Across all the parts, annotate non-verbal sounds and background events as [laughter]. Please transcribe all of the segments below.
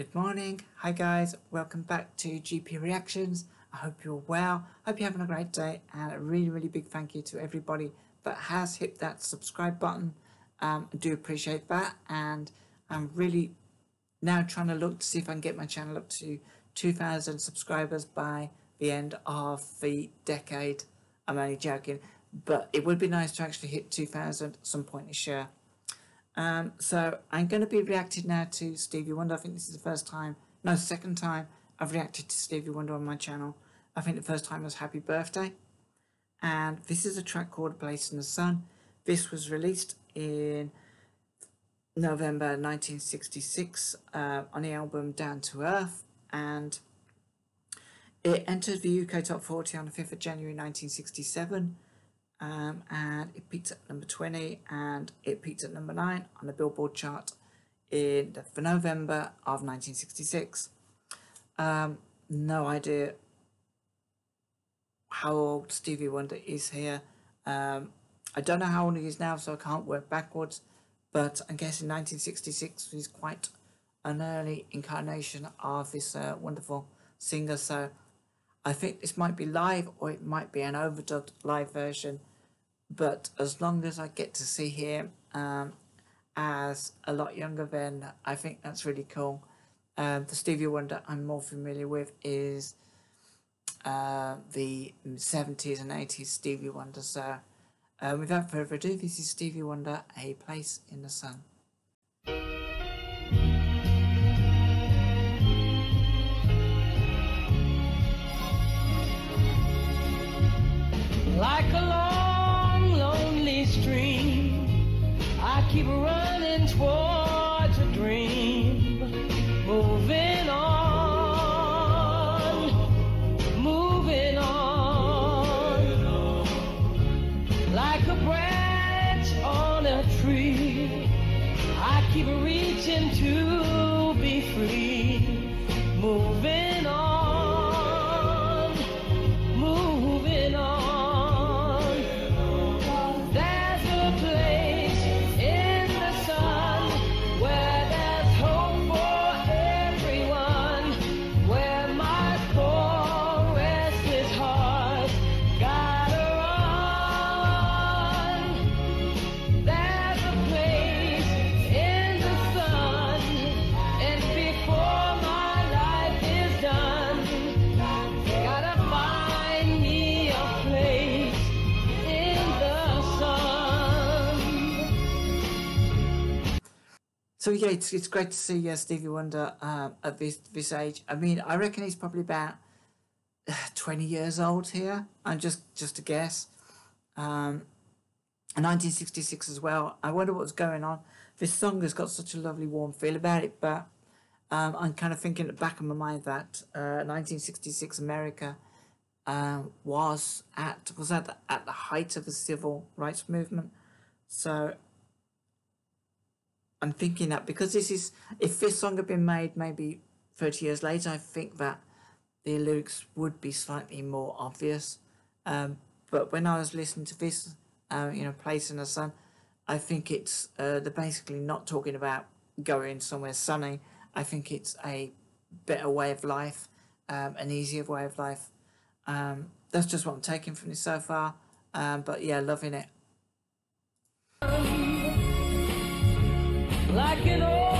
Good morning. Hi guys. Welcome back to GP Reactions. I hope you're well. Hope you're having a great day and a really, really big thank you to everybody that has hit that subscribe button. Um, I do appreciate that and I'm really now trying to look to see if I can get my channel up to 2,000 subscribers by the end of the decade. I'm only joking, but it would be nice to actually hit 2,000 at some point this year. Um, so I'm going to be reacting now to Stevie Wonder. I think this is the first time, no, second time I've reacted to Stevie Wonder on my channel. I think the first time was Happy Birthday. And this is a track called Place in the Sun. This was released in November 1966 uh, on the album Down to Earth. And it entered the UK Top 40 on the 5th of January 1967 um, and it peaked at number 20 and it peaked at number 9 on the Billboard chart in the, for November of 1966. Um, no idea how old Stevie Wonder is here. Um, I don't know how old he is now, so I can't work backwards, but I guess in 1966 he's quite an early incarnation of this uh, wonderful singer, so I think this might be live or it might be an overdubbed live version but as long as I get to see him um, as a lot younger, then I think that's really cool. Um, the Stevie Wonder I'm more familiar with is uh, the 70s and 80s Stevie Wonder. So, uh, without further ado, this is Stevie Wonder, A Place in the Sun. Tree. I keep reaching to be free, moving yeah, it's, it's great to see uh, Stevie Wonder um, at this this age. I mean, I reckon he's probably about uh, [sighs] twenty years old here. I'm just just a guess. Um, 1966 as well. I wonder what's going on. This song has got such a lovely warm feel about it, but um, I'm kind of thinking at the back of my mind that uh, 1966 America uh, was at was at the, at the height of the civil rights movement. So I'm thinking that because this is, if this song had been made maybe 30 years later, I think that the lyrics would be slightly more obvious. Um, but when I was listening to this, uh, you know, Place in the Sun, I think it's, uh, they're basically not talking about going somewhere sunny. I think it's a better way of life, um, an easier way of life. Um, that's just what I'm taking from this so far. Um, but yeah, loving it like an old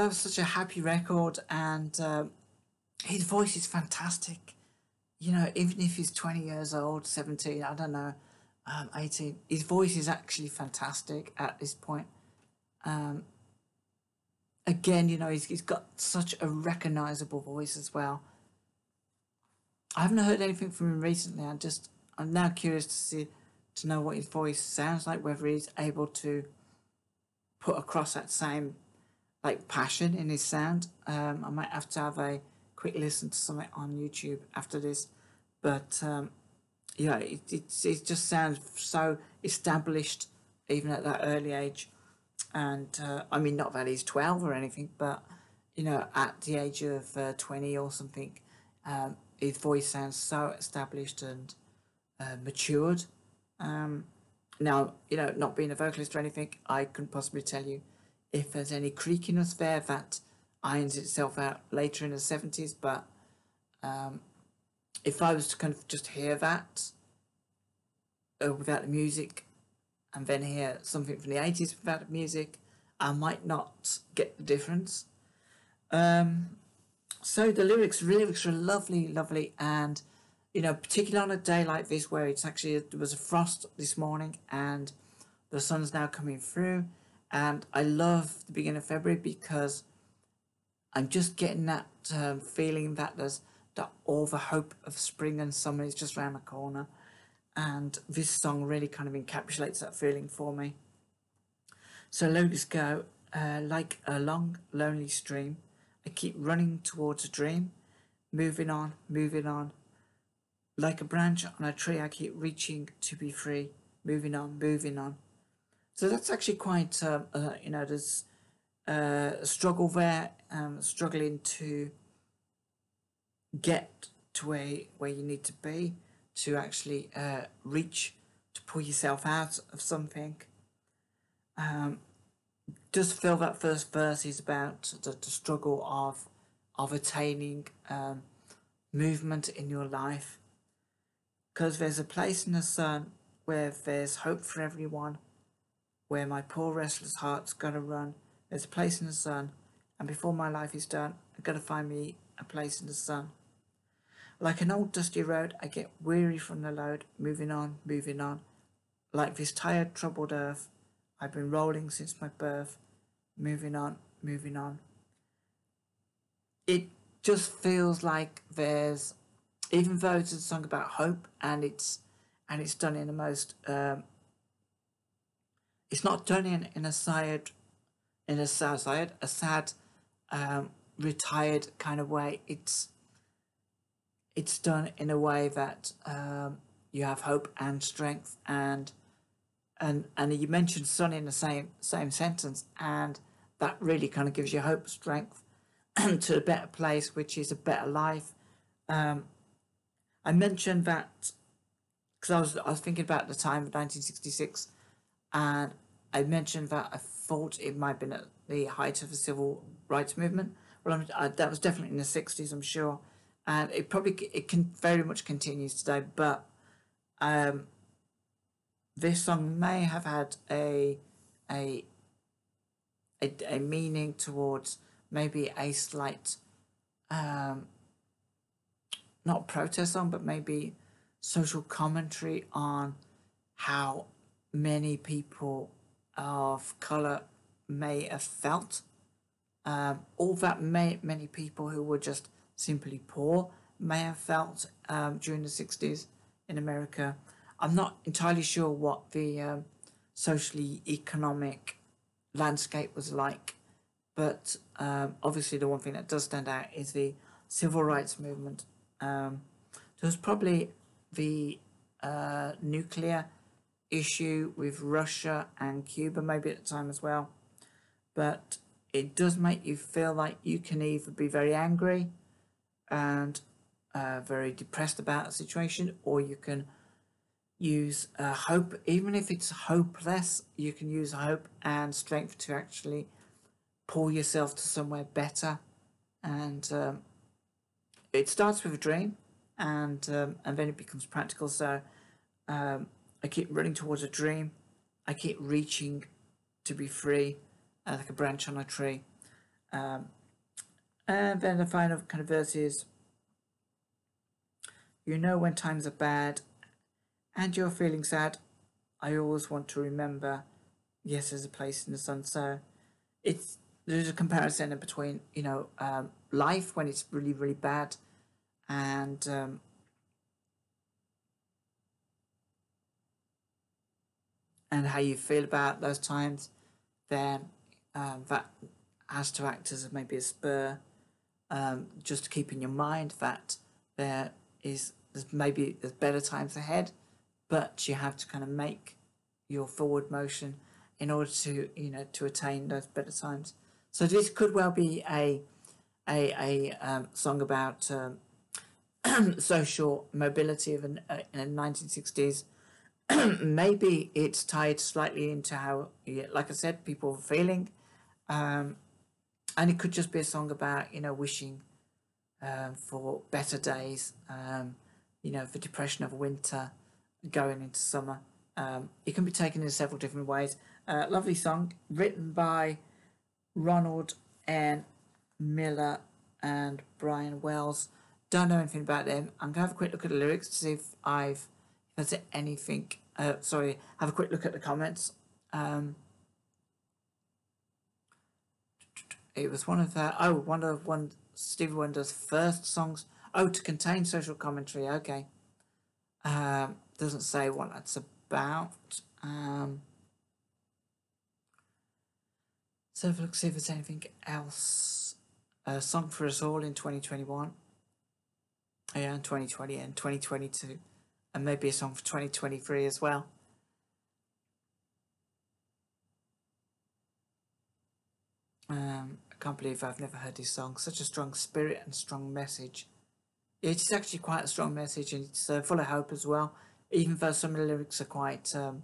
that was such a happy record, and um, his voice is fantastic. You know, even if he's 20 years old, 17, I don't know, um, 18, his voice is actually fantastic at this point. Um, again, you know, he's, he's got such a recognizable voice as well. I haven't heard anything from him recently. I'm just, I'm now curious to see, to know what his voice sounds like, whether he's able to put across that same like passion in his sound. Um, I might have to have a quick listen to something on YouTube after this, but um, yeah, it, it it just sounds so established even at that early age, and uh, I mean not that he's twelve or anything, but you know at the age of uh, twenty or something, um, his voice sounds so established and uh, matured. Um, now, you know, not being a vocalist or anything, I couldn't possibly tell you if there's any creakiness there that irons itself out later in the 70s, but um, if I was to kind of just hear that uh, without the music and then hear something from the 80s without the music, I might not get the difference. Um, so the lyrics, lyrics are lovely, lovely, and you know, particularly on a day like this where it's actually there was a frost this morning and the sun's now coming through, and I love the beginning of February because I'm just getting that um, feeling that there's that all the hope of spring and summer is just around the corner, and this song really kind of encapsulates that feeling for me. So let go, uh, like a long, lonely stream. I keep running towards a dream, moving on, moving on. Like a branch on a tree, I keep reaching to be free, moving on, moving on. So that's actually quite, uh, uh, you know, there's uh, a struggle there, um, struggling to get to where, where you need to be, to actually uh, reach, to pull yourself out of something. Um, just feel that first verse is about the, the struggle of of attaining um, movement in your life because there's a place in the sun where there's hope for everyone where my poor restless heart's gotta run. There's a place in the sun and before my life is done I'm gonna find me a place in the sun. Like an old dusty road i get weary from the load. Moving on moving on. Like this tired troubled earth i've been rolling since my birth. Moving on, moving on. It just feels like there's, even though it's a song about hope and it's and it's done in the most, um, it's not done in in a sad, in a sad side, a sad, um, retired kind of way. It's it's done in a way that um, you have hope and strength and and and you mentioned sun in the same same sentence and that really kind of gives you hope strength [clears throat] to a better place which is a better life um, i mentioned that because I was, I was thinking about the time of 1966 and i mentioned that i thought it might have been at the height of the civil rights movement. Well I, that was definitely in the 60s i'm sure. And it probably it can very much continues today but um, this song may have had a a a, a meaning towards maybe a slight um not protest song but maybe social commentary on how many people of color may have felt um, all that may, many people who were just simply poor may have felt um, during the 60s in America I'm not entirely sure what the um, socially economic landscape was like, but um, obviously the one thing that does stand out is the civil rights movement. Um, there was probably the uh, nuclear issue with Russia and Cuba, maybe at the time as well, but it does make you feel like you can either be very angry and uh, very depressed about a situation, or you can use uh, hope, even if it's hopeless, you can use hope and strength to actually pull yourself to somewhere better. And um, it starts with a dream, and um, and then it becomes practical. So um, I keep running towards a dream. I keep reaching to be free, uh, like a branch on a tree. Um, and then the final kind of verse is You know when times are bad and you're feeling sad, I always want to remember, yes, there's a place in the sun. So it's there's a comparison between, you know, um, life when it's really, really bad and um, and how you feel about those times, then um, that has to act as maybe a spur, um, just to keep in your mind that there is there's maybe there's better times ahead, but you have to kind of make your forward motion in order to you know to attain those better times. So this could well be a a a um, song about um, [clears throat] social mobility of an, uh, in the 1960s [clears throat] maybe it's tied slightly into how, like I said, people are feeling. Um, and it could just be a song about, you know, wishing um, for better days, um, you know, for depression of winter, going into summer. Um, it can be taken in several different ways. Uh, lovely song, written by Ronald N. Miller and Bryan Wells. Don't know anything about them. I'm going to have a quick look at the lyrics to see if I've there's anything uh, sorry, have a quick look at the comments. Um, it was one of the, oh, one of one Stevie Wonder's first songs. Oh, to contain social commentary. Okay. Um, doesn't say what that's about. Um, so let's see if there's anything else. A song for us all in 2021. Yeah, in 2020 and 2022 and maybe a song for 2023 as well. Um, I can't believe I've never heard this song. Such a strong spirit and strong message. It's actually quite a strong message and it's uh, full of hope as well. Even though some of the lyrics are quite, um,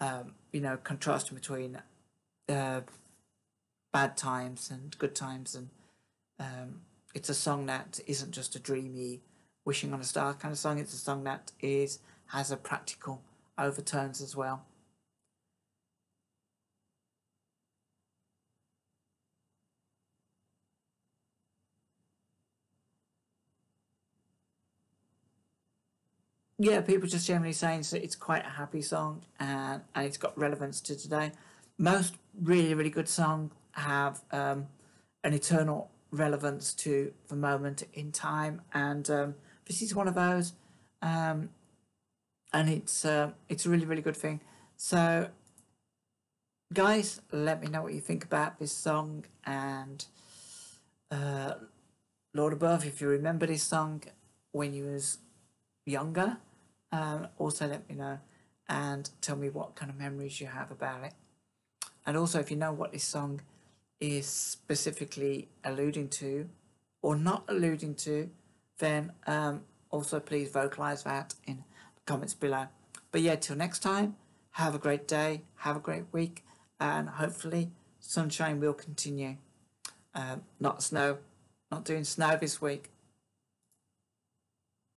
um, you know, contrasting between uh, bad times and good times. And um, it's a song that isn't just a dreamy Wishing on a Star kind of song. It's a song that is has a practical overtones as well. Yeah, people just generally saying that it's quite a happy song and, and it's got relevance to today. Most really, really good songs have um, an eternal relevance to the moment in time and um, this is one of those, um, and it's uh, it's a really really good thing. So, guys, let me know what you think about this song and uh, Lord above. If you remember this song when you was younger, um, also let me know and tell me what kind of memories you have about it. And also, if you know what this song is specifically alluding to or not alluding to, then um, also please vocalize that in the comments below. But yeah, till next time, have a great day, have a great week, and hopefully sunshine will continue. Um, not snow, not doing snow this week.